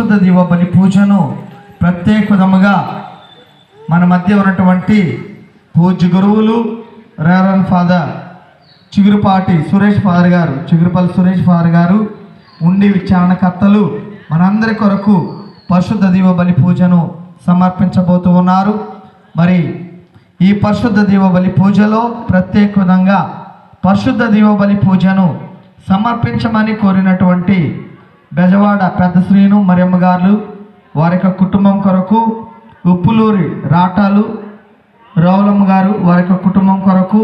పరిశుద్ధ దీవ బలి పూజను ప్రత్యేక విధముగా మన మధ్య ఉన్నటువంటి పూజ్య గురువులు reverend father Chigurupati Suresh father గారు చిగురుపల్లి సురేష్ ఫాదర్ గారు ఉండి విచారణకర్తలు మనందరి కొరకు పరిశుద్ధ దీవ బలి పూజను సమర్పించబోతూ ఉన్నారు. మరి ఈ పరిశుద్ధ దీవ బలి పూజలో ప్రత్యేక విధంగా పరిశుద్ధ దీవ బలి పూజను సమర్పించమని కోరినటువంటి బెజవాడ పెద్ద శ్రీను మరియమ్మ గారు వారి యొక్క కుటుంబం కొరకు ఉప్పులూరి రాటాలు రావులమ్మ గారు వారి యొక్క కుటుంబం కొరకు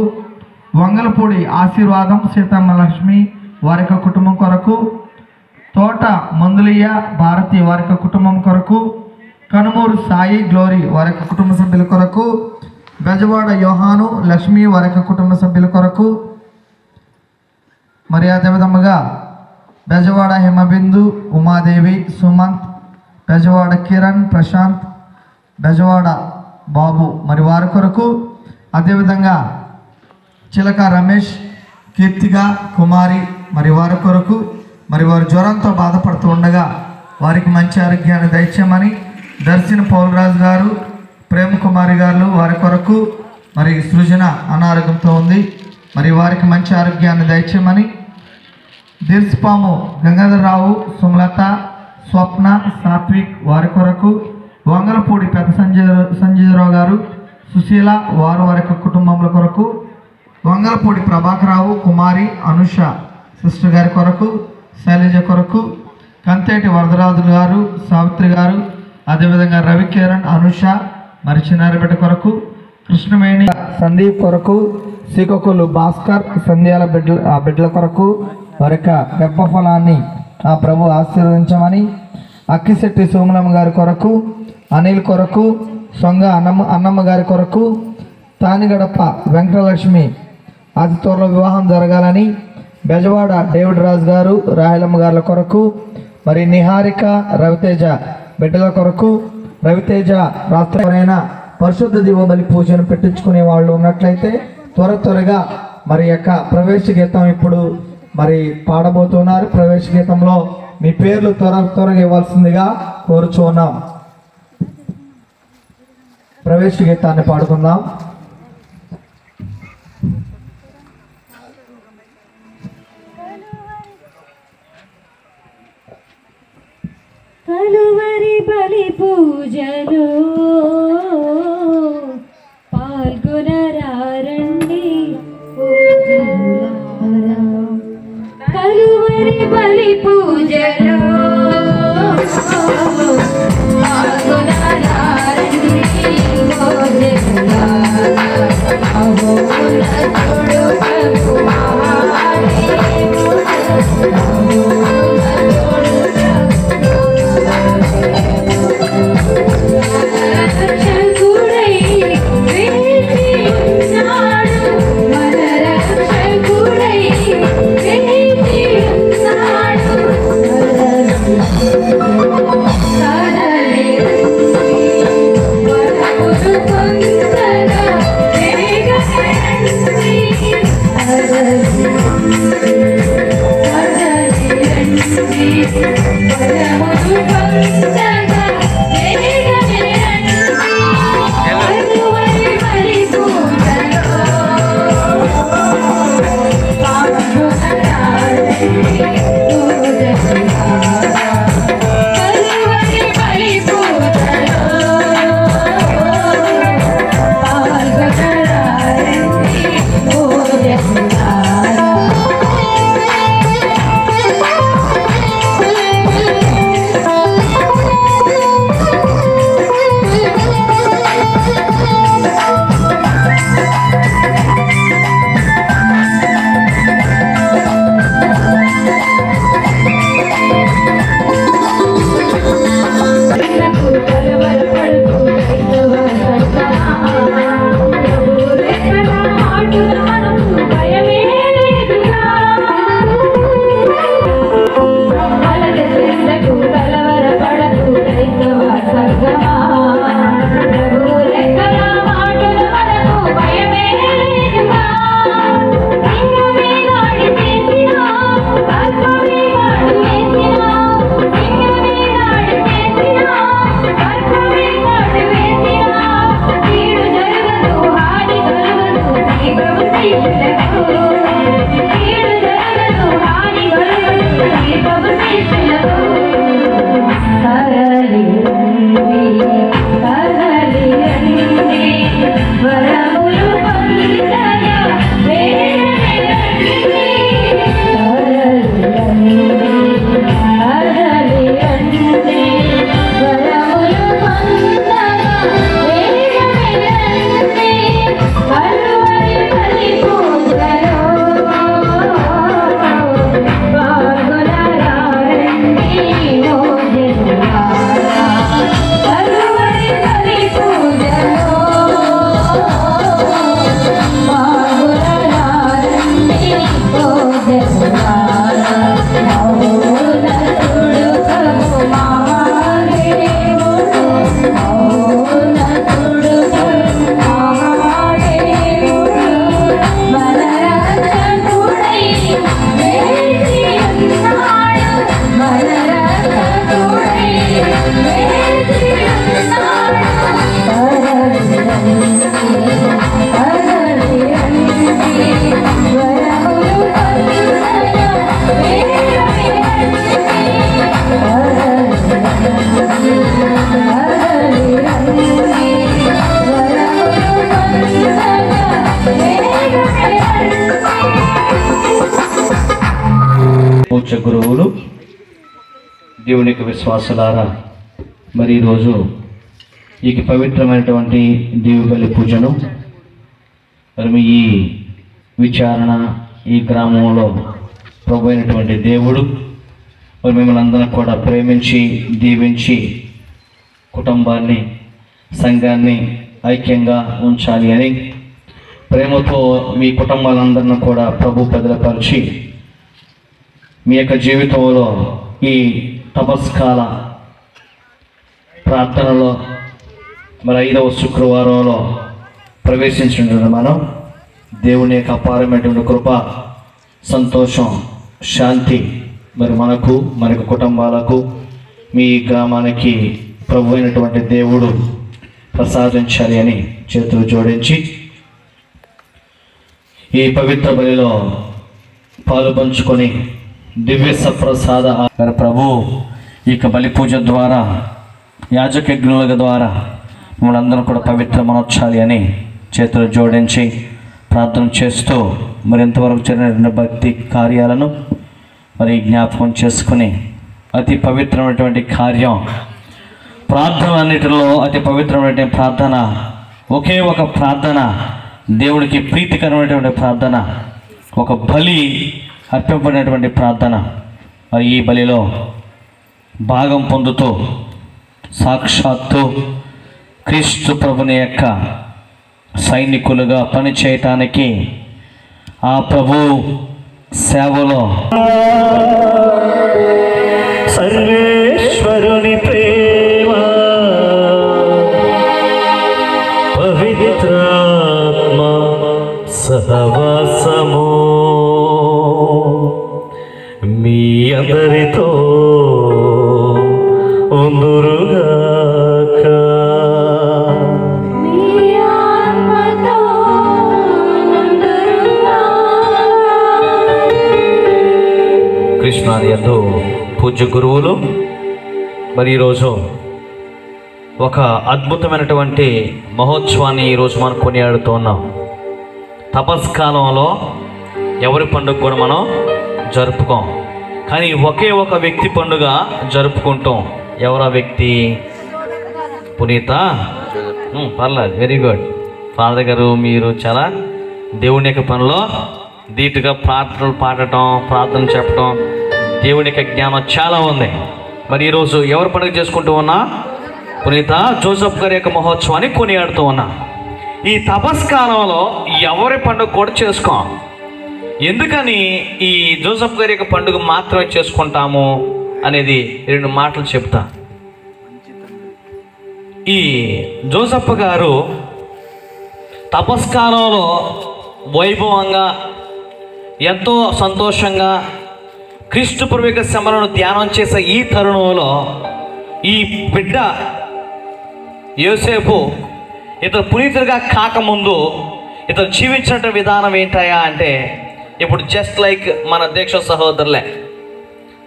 వంగలపూడి ఆశీర్వాదం సీతమ్మ లక్ష్మి వారి యొక్క కుటుంబం కొరకు తోట మందులయ్య భారతి వారి యొక్క కుటుంబం కొరకు కనుమూరు సాయి గ్లోరీ వారి యొక్క కుటుంబ సభ్యుల కొరకు బెజవాడ యోహాను లక్ష్మి వారి యొక్క కుటుంబ సభ్యుల కొరకు మరి అదేవిధముగా బెజవాడ హిమబిందు ఉమాదేవి సుమంత్ బెజవాడ కిరణ్ ప్రశాంత్ బెజవాడ బాబు మరి వారి కొరకు అదేవిధంగా చిలక రమేష్ కీర్తిగా కుమారి మరి వారి కొరకు మరి వారు జ్వరంతో బాధపడుతూ ఉండగా వారికి మంచి ఆరోగ్యాన్ని దయచేయమని దర్శన పౌలరాజు గారు ప్రేమ కుమారి గారు వారి కొరకు మరి సృజన అనారోగ్యంతో ఉంది. మరి వారికి మంచి ఆరోగ్యాన్ని దయచేయమని దిల్స్పాము గంగాధరరావు సుమలత స్వప్న సాత్విక్ వారి కొరకు వంగలపూడి పెద్ద సంజయ్ సంజయరావు గారు సుశీల వారు వారి కుటుంబముల కొరకు వంగలపూడి ప్రభాకరావు కుమారి అనుష సిస్టర్ గారి కొరకు శైలజ కొరకు కంతేటి వరదరాజు గారు సావిత్రి గారు అదేవిధంగా రవికిరణ్ అనుష మరి చిన్నారిబిడ్డ కొరకు కృష్ణవేణి సందీప్ కొరకు శ్రీకొక్కులు భాస్కర్ సంధ్యాల బిడ్డ బిడ్డల కొరకు వారి యొక్క గర్భఫలాన్ని ఆ ప్రభు ఆశీర్వదించమని అక్కిశెట్టి సోమలమ్మ గారి కొరకు అనిల్ కొరకు సొంగ అన్నమ్మ అన్నమ్మ గారి కొరకు తానిగడప వెంకటలక్ష్మి అతి త్వరలో వివాహం జరగాలని బెజవాడ డేవిడ్ రాజు గారు రాయలమ్మ గారుల కొరకు మరి నిహారిక రవితేజ బిడ్డల కొరకు రవితేజ రాత్రైన పరిశుద్ధ దీపబలి పూజను పెట్టించుకునే వాళ్ళు ఉన్నట్లయితే త్వర త్వరగా మరి యొక్క ప్రవేశ గీతం ఇప్పుడు మరి పాడబోతున్నారు. ప్రవేశ గీతంలో మీ పేర్లు త్వర త్వరగా ఇవ్వాల్సిందిగా కోరుచున్నాం ప్రవేశ గీతాన్ని పాడుకుందాం. Thank you. దేవుని యొక్క విశ్వాసులారా మరి ఈరోజు ఈ పవిత్రమైనటువంటి దేవుబలి పూజను మరి మీ ఈ విచారణ ఈ గ్రామంలో ప్రభు అయినటువంటి దేవుడు మరి మిమ్మల్ని అందరం కూడా ప్రేమించి దీవించి కుటుంబాన్ని సంఘాన్ని ఐక్యంగా ఉంచాలి అని ప్రేమతో మీ కుటుంబాలందరిని కూడా ప్రభు బదిలపరిచి మీ యొక్క జీవితంలో ఈ తపస్కాల ప్రార్థనలో మరి ఐదవ శుక్రవారంలో ప్రవేశించుంటున్న మనం దేవుని యొక్క అపారమైనటువంటి కృప సంతోషం శాంతి మరి మనకు మన కుటుంబాలకు మీ గ్రామానికి ప్రభు అయినటువంటి దేవుడు ప్రసాదించాలి అని చేతులు జోడించి ఈ పవిత్ర బలిలో పాలు పంచుకొని దివ్య సప్రసాద. ప్రభు ఈ యొక్క బలి పూజ ద్వారా యాజకయజ్ఞుల ద్వారా మమ్మల్ని అందరం కూడా పవిత్ర మనొచ్చాలి అని చేతులు జోడించి ప్రార్థన చేస్తూ మరింతవరకు జరిగిన భక్తి కార్యాలను మరి జ్ఞాపకం చేసుకుని అతి పవిత్రమైనటువంటి కార్యం ప్రార్థన అన్నిటిలో అతి పవిత్రమైనటువంటి ప్రార్థన ఒకే ఒక ప్రార్థన దేవుడికి ప్రీతికరమైనటువంటి ప్రార్థన ఒక బలి అర్పింపబడినటువంటి ప్రార్థన. మరి ఈ బలిలో భాగం పొందుతూ సాక్షాత్తు క్రీస్తు ప్రభుని యొక్క సైనికులుగా పనిచేయటానికి ఆ ప్రభు సేవలో సర్వేశ్వరుని ప్రేమ నుండురుగాక. ఎందు పూజ్య గురువులు. మరి ఈరోజు ఒక అద్భుతమైనటువంటి మహోత్సవాన్ని ఈరోజు మనం కొనియాడుతూ ఉన్నాం. తపస్కాలంలో ఎవరి పండుగ కూడా మనం జరుపుకోం. కానీ ఒకే ఒక వ్యక్తి పండుగ జరుపుకుంటాం. ఎవరా వ్యక్తి? పునీత? పర్లేదు వెరీ గుడ్. ఫాదర్ గారు మీరు చాలా దేవుని యొక్క పనిలో ధీటుగా ప్రార్థనలు పాడటం ప్రార్థన చెప్పటం దేవుని యొక్క జ్ఞానం చాలా ఉంది. మరి ఈరోజు ఎవరు పండుగ చేసుకుంటూ ఉన్నా? పునీత జోసఫ్ గారి యొక్క మహోత్సవాన్ని కొనియాడుతూ ఉన్నా. ఈ తపస్కాలంలో ఎవరి పండుగ కూడా చేసుకోం. ఎందుకని ఈ జోసఫ్ గారి యొక్క పండుగ మాత్రమే చేసుకుంటాము అనేది రెండు మాటలు చెప్తా. ఈ జోసఫ్ గారు తపస్కాలంలో వైభవంగా ఎంతో సంతోషంగా క్రీస్తు పూర్విక శ్రమలను ధ్యానం చేసే ఈ తరుణంలో ఈ బిడ్డ యోసేపు ఇతను పునీతుడిగా కాకముందు ఇతను జీవించిన విధానం ఏంటయా అంటే ఇప్పుడు జస్ట్ లైక్ మన దీక్ష సహోదరులే.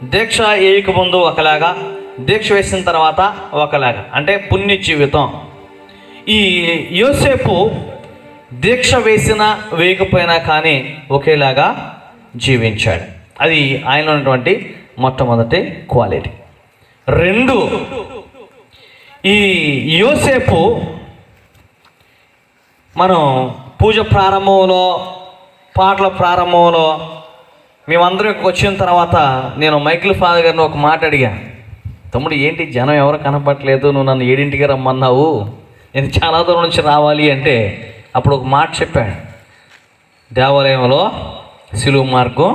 దీక్ష వేయక ముందు ఒకలాగా దీక్ష వేసిన తర్వాత ఒకలాగా. అంటే పుణ్య జీవితం. ఈ యోసేపు దీక్ష వేసినా వేయకపోయినా కానీ ఒకేలాగా జీవించాడు. అది ఆయన ఉన్నటువంటి మొట్టమొదటి క్వాలిటీ. రెండు ఈ యోసేపు మనం పూజ ప్రారంభంలో పాటల ప్రారంభంలో మేమందరం వచ్చిన తర్వాత నేను మైకిల్ ఫాదర్ గారిని ఒక మాట అడిగా తమ్ముడు ఏంటి జనం ఎవరు కనపట్లేదు నువ్వు నన్ను ఏడింటికి రమ్మన్నావు? నేను చాలా దూరం నుంచి రావాలి అంటే అప్పుడు ఒక మాట చెప్పాడు. దేవాలయంలో సిలువు మార్గం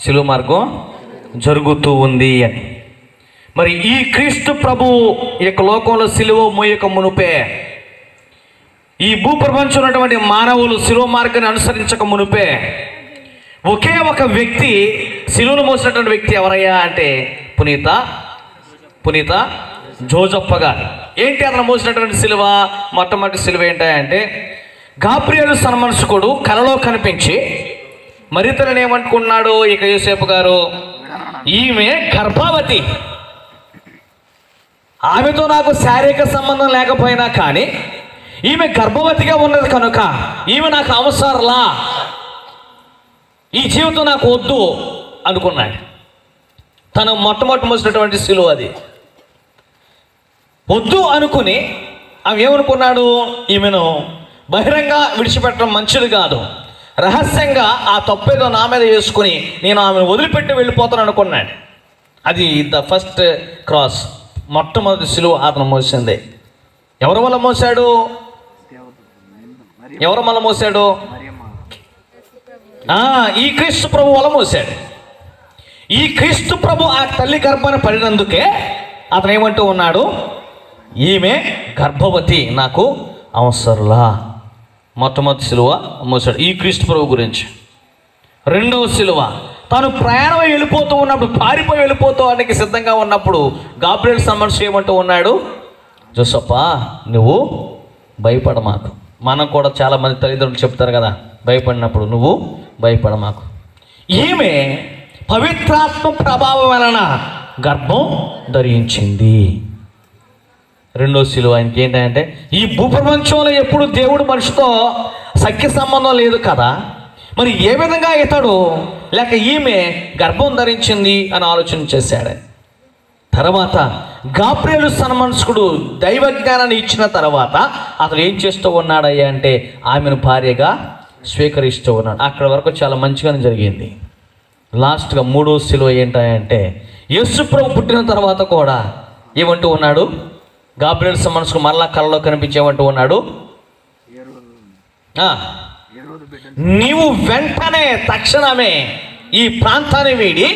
సిలువ మార్గం జరుగుతూ ఉంది అని. మరి ఈ క్రీస్తు ప్రభు ఈ యొక్క లోకంలో సిలువ మోయక మునుపే ఈ భూప్రపంచం ఉన్నటువంటి మానవులు శిలువ మార్గాన్ని అనుసరించక మునుపే ఒకే ఒక వ్యక్తి శిలువను మోసినటువంటి వ్యక్తి ఎవరయ్యా అంటే పునీత పునీత జోజప్ప గారు. ఏంటి అతను మోసినటువంటి సిలువ? మొట్టమొదటి సిలువ ఏంటంటే గాబ్రియలు సన్మనసుకుడు కలలో కనిపించి మరి తనని ఏమనుకున్నాడు ఇక యూసేపు గారు ఈమె గర్భవతి. ఆమెతో నాకు శారీరక సంబంధం లేకపోయినా కానీ ఈమె గర్భవతిగా ఉన్నది కనుక ఈమె నాకు అవసరంలా ఈ జీవితం నాకు వద్దు అనుకున్నాడు. తను మొట్టమొదటి మోసినటువంటి శిలువ అది. వద్దు అనుకుని ఆమె ఏమనుకున్నాడు? ఈమెను బహిరంగ విడిచిపెట్టడం మంచిది కాదు. రహస్యంగా ఆ తప్పేదో నా మీద వేసుకుని నేను ఆమెను వదిలిపెట్టి వెళ్ళిపోతాను అనుకున్నాడు. అది ద ఫస్ట్ క్రాస్. మొట్టమొదటి సిలువ అతను మోసింది. ఎవరి వల్ల మోసాడు ఎవరి వల్ల మోసాడు ఈ క్రీస్తు ప్రభు వల్ల మోసాడు ఈ క్రీస్తు ప్రభు ఆ తల్లి గర్భాన్ని పడినందుకే అతను ఏమంటూ ఉన్నాడు? ఈమె గర్భవతి నాకు అవసరంలా. మొట్టమొదటి సిలువ మోసాడు. ఈ క్రీస్తు ప్రభు గురించి. రెండవ సిలువ తాను ప్రయాణం వెళ్ళిపోతూ ఉన్నప్పుడు పారిపోయి వెళ్ళిపోతానికి సిద్ధంగా ఉన్నప్పుడు గాబ్రియల్ సమన్స్ ఏమంటూ ఉన్నాడు? జోసప్ప నువ్వు భయపడమాకు. మనం కూడా చాలా మంది తల్లిదండ్రులు చెప్తారు కదా భయపడినప్పుడు నువ్వు భయపడమాకు. ఈమె పవిత్రాత్మ ప్రభావం వలన గర్భం ధరించింది. రెండో శిలువ ఆయనకి ఏంటంటే ఈ భూప్రపంచంలో ఎప్పుడు దేవుడు మనిషితో సఖ్య సంబంధం లేదు కదా? మరి ఏ విధంగా ఇతడు లేక ఈమె గర్భం ధరించింది అని ఆలోచన చేశాడు. తర్వాత గాప్రేలు సన్మనస్కుడు దైవ జ్ఞానాన్ని ఇచ్చిన తర్వాత అతను ఏం చేస్తూ ఉన్నాడయ్యా అంటే ఆమెను భార్యగా స్వీకరిస్తూ ఉన్నాడు. అక్కడ వరకు చాలా మంచిగానే జరిగింది. లాస్ట్గా మూడో శిలువ ఏంటంటే యేసుప్రభు పుట్టిన తర్వాత కూడా ఏమంటూ ఉన్నాడు? గాబ్రియల్స్ మనసుకు మరలా కళ్ళలో కనిపించేమంటూ ఉన్నాడు. నీవు వెంటనే తక్షణమే ఈ ప్రాంతాన్ని వీడి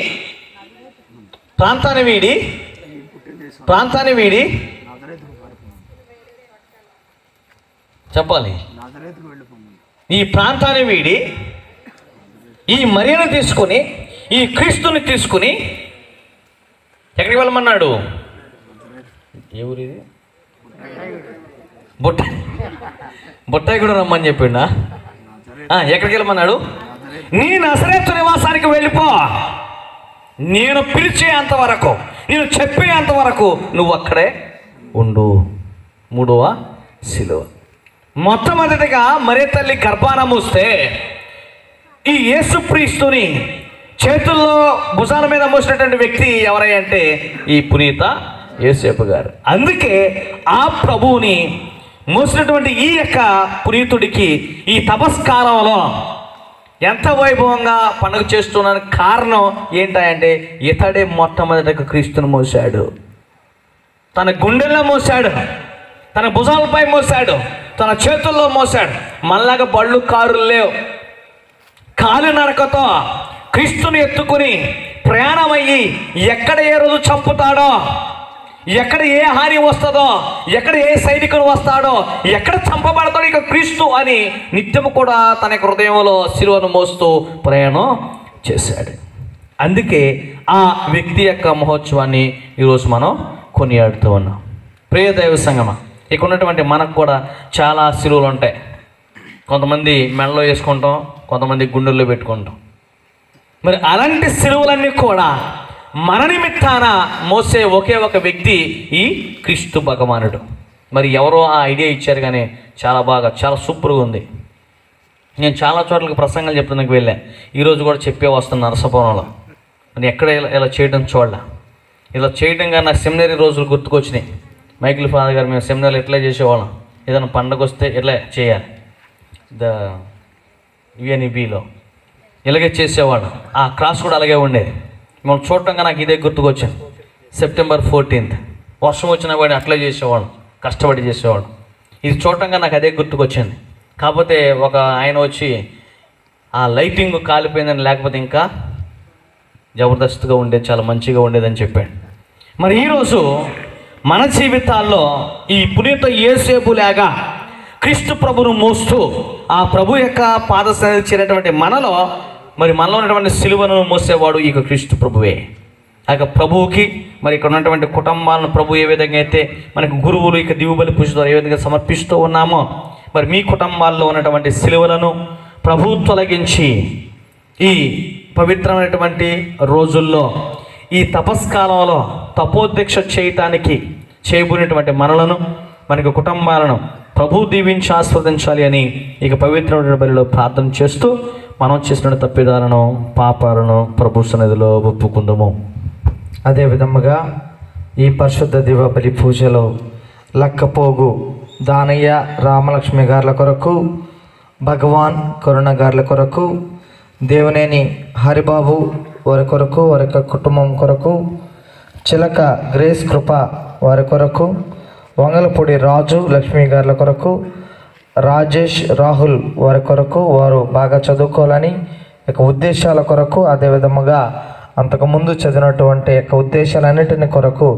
ప్రాంతాన్ని వీడి ప్రాంతాన్ని వీడి. చెప్పాలి. ఈ ప్రాంతాన్ని వీడి ఈ మరియను తీసుకుని ఈ క్రీస్తుని తీసుకుని ఎక్కడికి వెళ్ళమన్నాడు? ఏ ఊరు ఇది? బొట్ట బొట్టాయి కూడా రమ్మని చెప్పిండా? ఎక్కడికి వెళ్ళమన్నాడు? నీ నసరేతు నివాసానికి వెళ్ళిపో. నేను పిలిచేంత వరకు నేను చెప్పేంత వరకు నువ్వు అక్కడే ఉండు. మూడవ శిలువ మొట్టమొదటిగా మరే తల్లి గర్భాన మూస్తే ఈ యేసుప్రీస్తుని చేతుల్లో భుజాల మీద మూసినటువంటి వ్యక్తి ఎవరై అంటే ఈ పునీత యేసేపు గారు. అందుకే ఆ ప్రభువుని మోసినటువంటి ఈ యొక్క పునీతుడికి ఈ తపస్కారంలో ఎంత వైభవంగా పండుగ చేస్తున్నానికి కారణం ఏంటంటే ఇతడే మొట్టమొదటిగా క్రీస్తుని మోసాడు తన గుండెల్లో మోసాడు తన భుజాలపై మోసాడు తన చేతుల్లో మోసాడు మళ్ళాగా బళ్ళు కారులు లేవు. కాలు నడకతో క్రీస్తుని ఎత్తుకుని ప్రయాణమయ్యి ఎక్కడ ఏ రోజు చంపుతాడో ఎక్కడ ఏ హాని వస్తుందో ఎక్కడ ఏ సైనికుడు వస్తాడో ఎక్కడ చంపబడతాడో ఇక క్రీస్తు అని నిత్యము కూడా తన హృదయంలో శిలువను మోస్తూ ప్రయాణం చేశాడు. అందుకే ఆ వ్యక్తి యొక్క మహోత్సవాన్ని ఈరోజు మనం కొనియాడుతూ ఉన్నాం. ప్రియ దైవ సంగమ ఇక ఉన్నటువంటి మనకు కూడా చాలా శిలువలు ఉంటాయి. కొంతమంది మెడలో వేసుకుంటాం కొంతమంది గుండెల్లో పెట్టుకుంటాం. మరి అలాంటి సిలువలన్నీ కూడా మన నిమిత్తాన మోసే ఒకే ఒక వ్యక్తి ఈ క్రీస్తు భగవానుడు. మరి ఎవరో ఆ ఐడియా ఇచ్చారు కానీ చాలా బాగా చాలా సూపర్గా ఉంది. నేను చాలా చోట్లకి ప్రసంగాలు చెప్తానికి వెళ్ళా ఈరోజు కూడా చెప్పే వస్తున్నా నరసపురంలో. నేను ఎక్కడ ఇలా ఇలా చేయడం చూడలే. ఇలా చేయడం కానీ నాకు సెమినరీ రోజులు గుర్తుకొచ్చినాయి. మైకిల్ ఫాదర్ గారు మేము సెమినార్లు ఎట్లా చేసేవాళ్ళం? ఏదైనా పండగ వస్తే ఇట్లా చేయాలి? ద యుఎన్ఈబీలో ఇలాగే చేసేవాళ్ళం. ఆ క్రాస్ కూడా అలాగే ఉండేది. మనం చూడటంగా నాకు ఇదే గుర్తుకొచ్చింది. సెప్టెంబర్ ఫోర్టీన్త్ వర్షం వచ్చినా వాడిని అట్లే చేసేవాడు కష్టపడి చేసేవాడు. ఇది చూడటంగా నాకు అదే గుర్తుకొచ్చింది. కాకపోతే ఒక ఆయన వచ్చి ఆ లైటింగ్ కాలిపోయిందని లేకపోతే ఇంకా జబర్దస్త్గా ఉండేది చాలా మంచిగా ఉండేదని చెప్పాడు. మరి ఈరోజు మన జీవితాల్లో ఈ పునీత ఏసేపు లేగా క్రీస్తు ప్రభును మోస్తూ ఆ ప్రభు యొక్క పాద సన్నిధికి చేరినటువంటి మనలో మరి మనలో ఉన్నటువంటి సిలువను మోసేవాడు ఇక క్రీస్తు ప్రభువే. ఆ యొక్క ప్రభువుకి మరి ఇక్కడ ఉన్నటువంటి కుటుంబాలను ప్రభు ఏ విధంగా అయితే మనకు గురువులు ఇక దివుబలి పూజ ద్వారా ఏ విధంగా సమర్పిస్తూ ఉన్నామో మరి మీ కుటుంబాల్లో ఉన్నటువంటి సిలువలను ప్రభు తొలగించి ఈ పవిత్రమైనటువంటి రోజుల్లో ఈ తపస్కాలంలో తపోదీక్ష చేయటానికి చేయబోయినటువంటి మనలను మనకు కుటుంబాలను ప్రభు దీవించి ఆస్వాదించాలి అని ఇక పవిత్రమైన బలిలో ప్రార్థన చేస్తూ మనం చేసిన తప్పిదాలను పాపాలను ప్రభు సన్నిధిలో ఒప్పుకుందాము. అదే విధముగా ఈ పరిశుద్ధ దివ బలి పూజలో లక్కపోగు దానయ్య రామలక్ష్మి గారుల కొరకు భగవాన్ కరుణ గార్ల కొరకు దేవునేని హరిబాబు వారి కొరకు వారి యొక్క కుటుంబం కొరకు చిలక గ్రేస్ కృప వారి కొరకు వంగలపూడి రాజు లక్ష్మి గార్ల కొరకు రాజేష్ రాహుల్ వారి కొరకు వారు బాగా చదువుకోవాలని యొక్క ఉద్దేశాల కొరకు అదేవిధముగా అంతకుముందు చదివినటువంటి యొక్క ఉద్దేశాలన్నిటిని కొరకు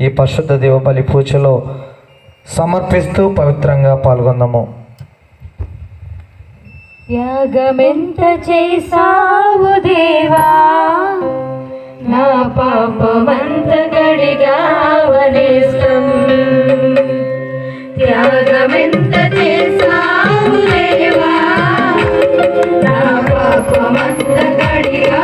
ఈ పరిశుద్ధ దేవబలి పూజలో సమర్పిస్తూ పవిత్రంగా పాల్గొందాము. యాగమెంత చేసావు దేవా నా పాపమంత గడిగావనేస్తం త్యాగమెంత చేసావు దేవా? నా పాపమంత కడిగా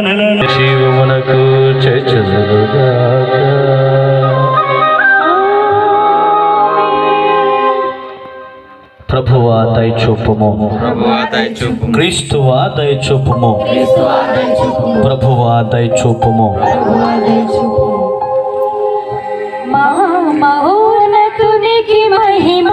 మనలను శివమునకు చేర్చుదురుగాక. ప్రభువా దయచూపుము క్రీస్తువా దయచూపుము ప్రభువా దయచూపుము మహోన్నతునికి మహిమ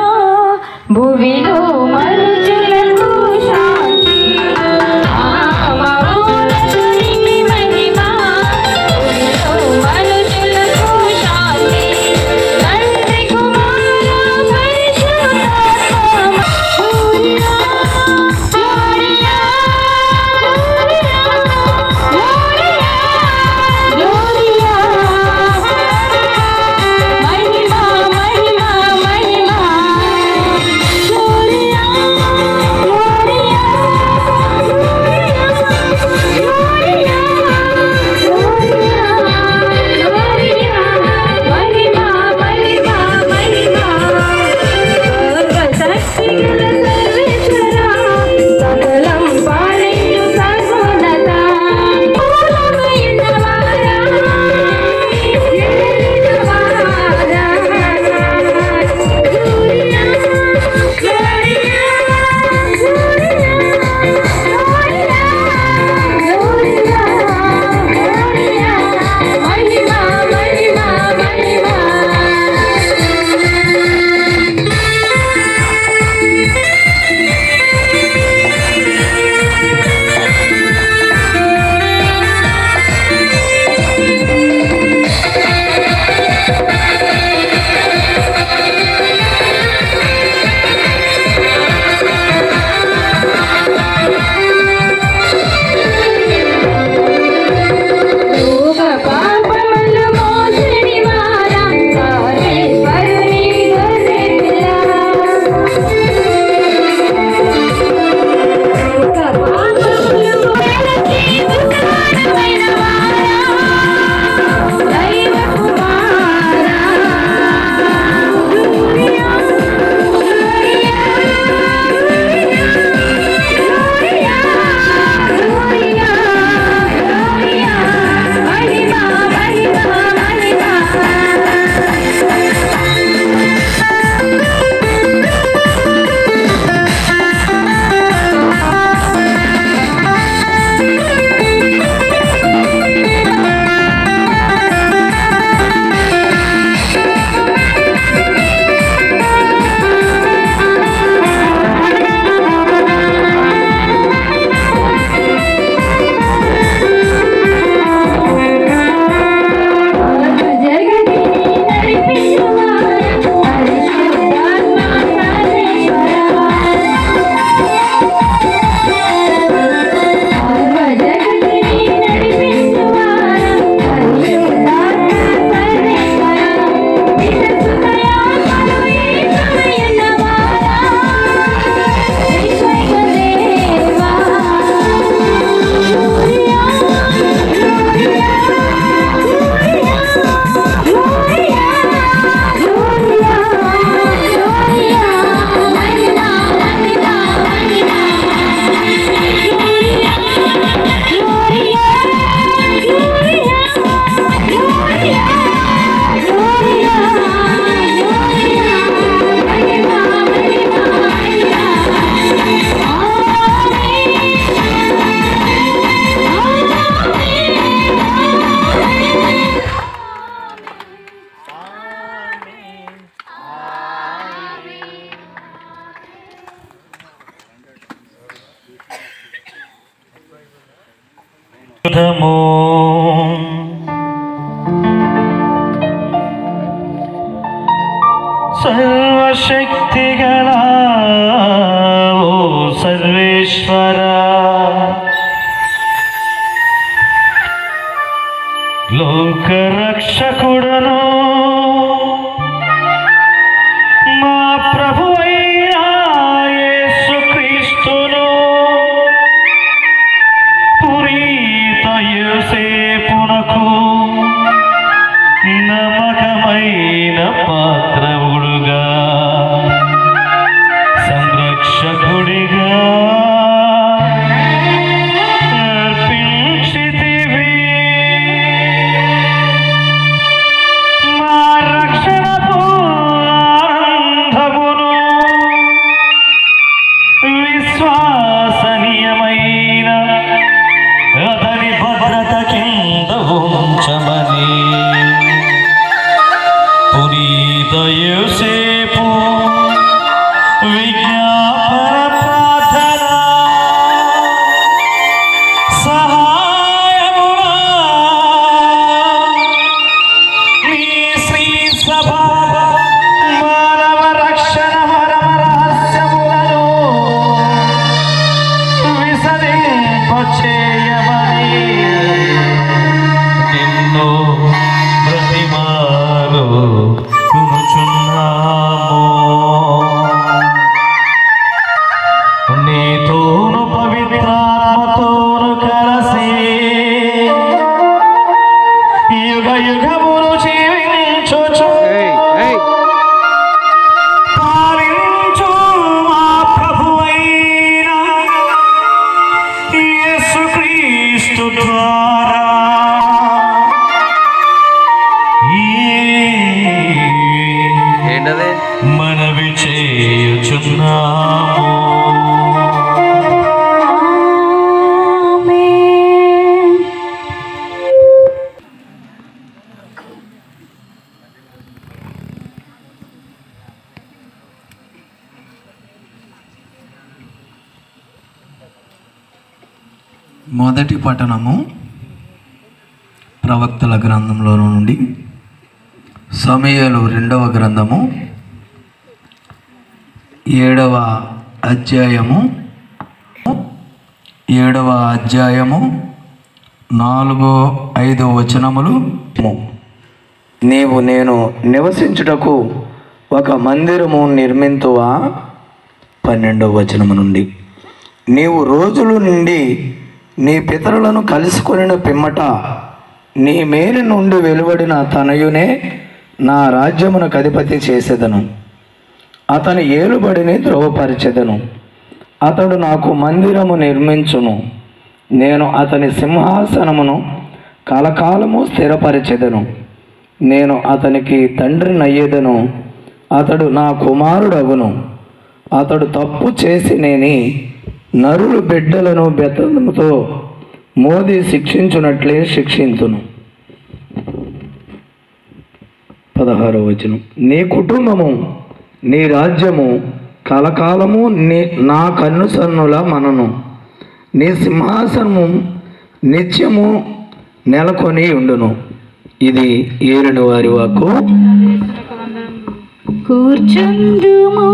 మొదటి పట్టణము ప్రవక్తల గ్రంథంలో నుండి సమయాలు రెండవ గ్రంథము ఏడవ అధ్యాయము ఏడవ అధ్యాయము నాలుగో ఐదో వచనములు. నీవు నేను నివసించుటకు ఒక మందిరము నిర్మింతువా? పన్నెండవ వచనము నుండి. నీవు రోజుల నుండి నీ పితరులను కలుసుకొనిన పిమ్మట నీ మేలు నుండి వెలువడిన తనయునే నా రాజ్యమునకు అధిపతి చేసేదను. అతని ఏలుబడిని ధ్రువపరిచెదను అతడు నాకు మందిరము నిర్మించును. నేను అతని సింహాసనమును కలకాలము స్థిరపరిచెదను. నేను అతనికి తండ్రినయ్యేదను అతడు నా కుమారుడగును. అతడు తప్పు చేసి నేని నరులు బిడ్డలను బెత్తముతో మోదీ శిక్షించునట్లే శిక్షించును పదహారో వచనం. నీ కుటుంబము నీ రాజ్యము కలకాలము నీ నా కన్నుసన్నుల మనను నీ సింహాసనము నిత్యము నెలకొని ఉండును ఇది ఏరుని వారి వాక్కు కూర్చుందుము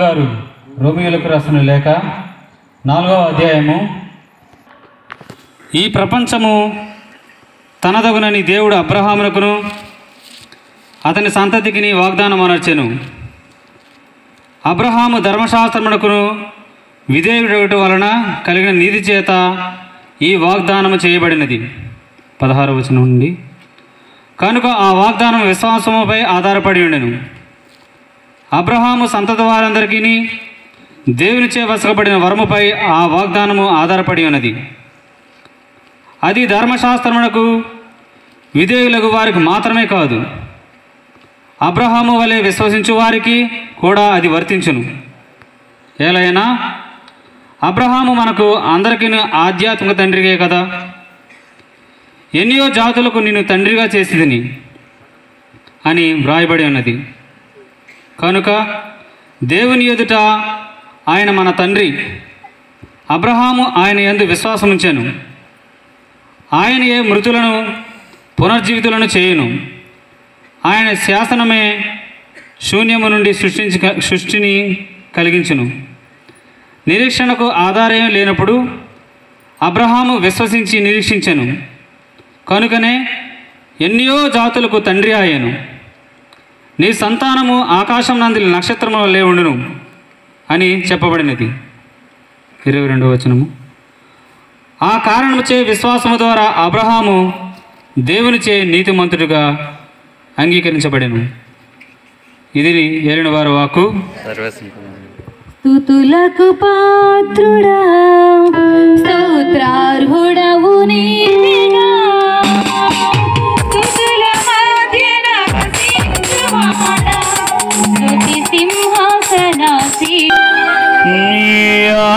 గారు రోమియోలకు రాసిన లేఖ నాలుగవ అధ్యాయము. ఈ ప్రపంచము తనదగునని దేవుడు అబ్రహామునకును అతని సంతతికి వాగ్దానం అనర్చెను అబ్రహాము ధర్మశాస్త్రమునకును విధేయుడు వలన కలిగిన నీతి చేత ఈ వాగ్దానము చేయబడినది. పదహారు వచనం నుండి. కనుక ఆ వాగ్దానం విశ్వాసముపై ఆధారపడి ఉండెను. అబ్రహాము సంతత వారందరికీ దేవునిచే వసకబడిన వరముపై ఆ వాగ్దానము ఆధారపడి ఉన్నది. అది ధర్మశాస్త్రమునకు విధేయులకు వారికి మాత్రమే కాదు అబ్రహాము వలె విశ్వసించు వారికి కూడా అది వర్తించును. ఏలైనా అబ్రహాము మనకు అందరికీ ఆధ్యాత్మిక తండ్రిగే కదా. ఎన్నో జాతులకు నిన్ను తండ్రిగా చేసేదిని అని వ్రాయబడి ఉన్నది. కనుక దేవుని ఎదుట ఆయన మన తండ్రి. అబ్రహాము ఆయన ఎందు విశ్వాసం ఉంచాను ఆయన ఏ మృతులను పునర్జీవితులను చేయును. ఆయన శాసనమే శూన్యము నుండి సృష్టించి సృష్టిని కలిగించును. నిరీక్షణకు ఆధారం లేనప్పుడు అబ్రహాము విశ్వసించి నిరీక్షించెను. కనుకనే ఎన్నో జాతులకు తండ్రి అయ్యాను నీ సంతానము ఆకాశం నంది నక్షత్రముల లేవుండును అని చెప్పబడినది. ఇరవై రెండవ వచనము. ఆ కారణముచే విశ్వాసము ద్వారా అబ్రహాము దేవునిచే నీతిమంతుడిగా అంగీకరించబడెను. ఇది ఏలిన వారు వాకు స్తుతులకు పాత్రుడా స్తోత్రార్హుడవు నీవేగా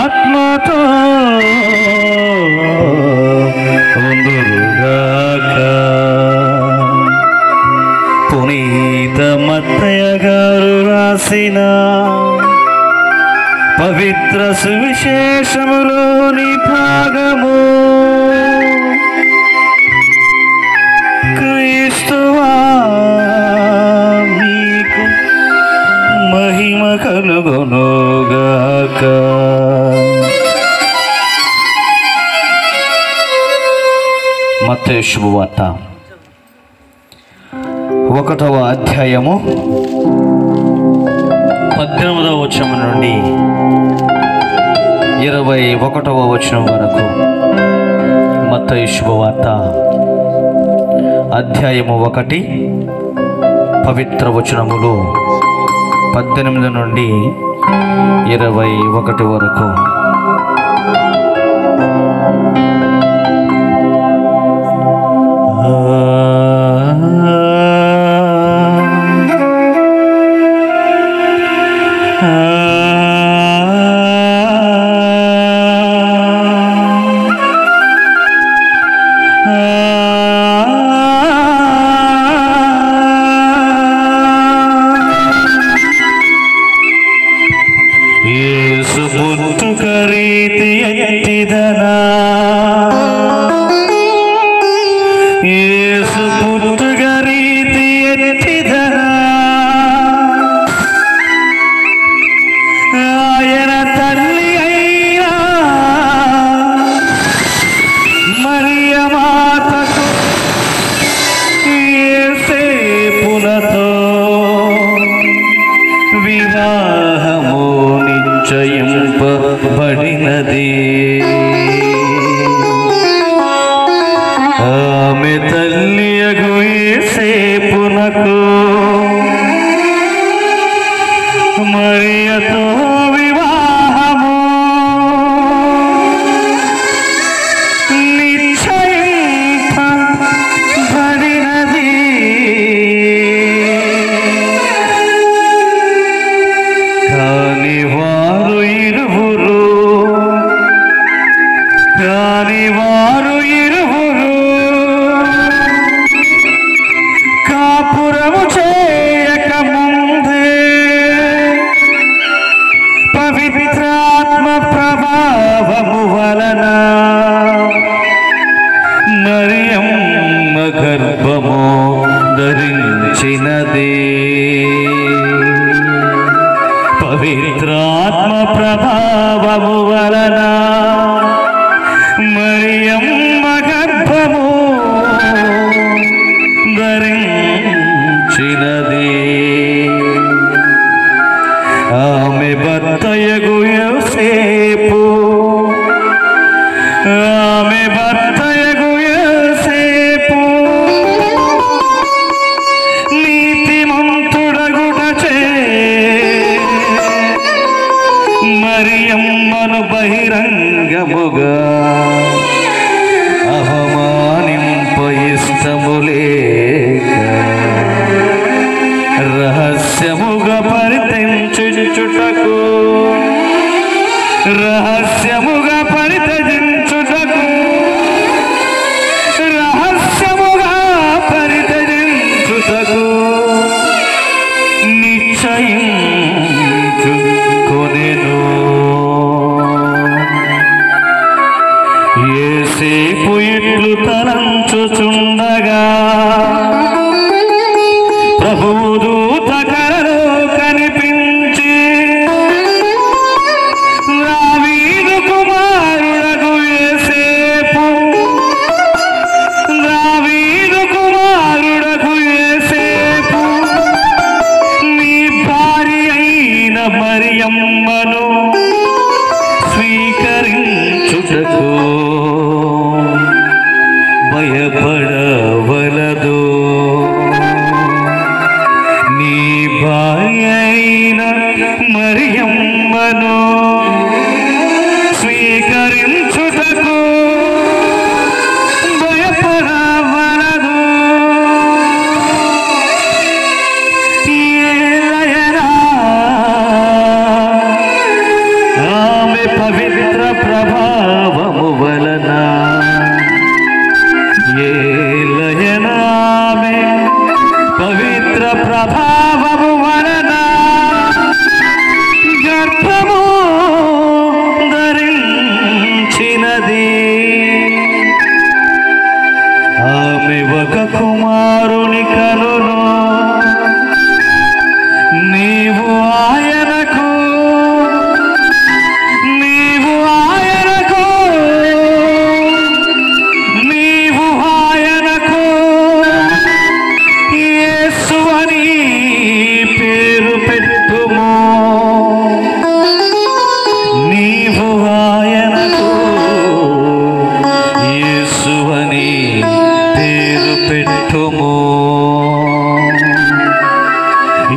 ఆత్మతో ఉందురుగాక పునీత మత్తయ్య గారు రాసిన పవిత్ర సువిశేషములోని భాగము. క్రీస్తువా. కలుగునుగాక మత్తే శుభవార్త ఒకటవ అధ్యాయము పద్దెనిమిదవ వచనం నుండి ఇరవై ఒకటవ వచనం వరకు. మత్తయి శుభవార్త అధ్యాయము ఒకటి పవిత్ర వచనములు. పద్దెనిమిది నుండి ఇరవై ఒకటి వరకు.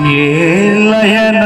ஏலயன